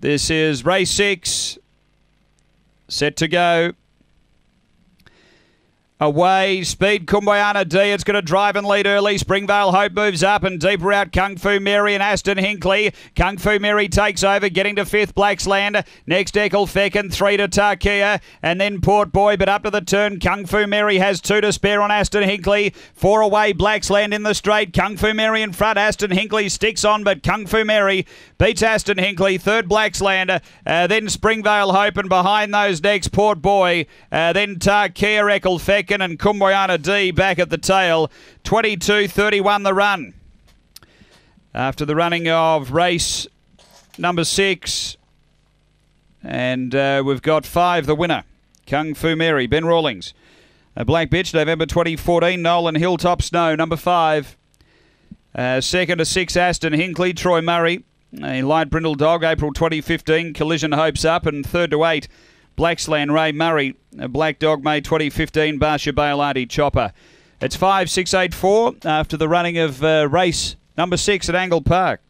This is race six. Set to go. Away, speed Kumbayana D. It's going to drive and lead early. Springvale Hope moves up and deeper out. Kung Fu Mary and Aston Hinkley. Kung Fu Mary takes over, getting to fifth. Blacksland. Next, Eckel Feckin. Three to Tarkia. And then Port Boy, but up to the turn. Kung Fu Mary has two to spare on Aston Hinkley. Four away. Blacksland in the straight. Kung Fu Mary in front. Aston Hinkley sticks on, but Kung Fu Mary beats Aston Hinkley. Third, Blacksland. Uh, then Springvale Hope, and behind those next, Port Boy. Uh, then Tarkia, Eckel Feckin and Kumbayana D back at the tail. 22 31 the run. After the running of race number six. And uh, we've got five, the winner. Kung Fu Mary, Ben Rawlings. A Black Bitch, November 2014. Nolan Hilltop Snow, number five. Uh, second to six, Aston Hinkley, Troy Murray. A light brindle dog, April 2015. Collision Hopes up. And third to eight, Blacksland Ray Murray, Black Dog May 2015, Barsha Bailati Chopper. It's 5 6 8 4 after the running of uh, race number six at Angle Park.